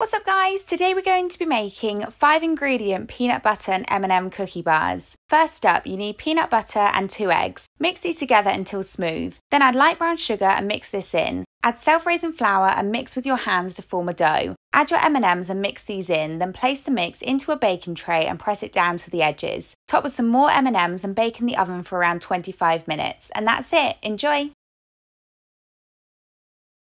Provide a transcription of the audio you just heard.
What's up guys? Today we're going to be making 5 ingredient peanut butter and M&M cookie bars. First up, you need peanut butter and 2 eggs. Mix these together until smooth. Then add light brown sugar and mix this in. Add self-raising flour and mix with your hands to form a dough. Add your M&Ms and mix these in, then place the mix into a baking tray and press it down to the edges. Top with some more M&Ms and bake in the oven for around 25 minutes. And that's it. Enjoy!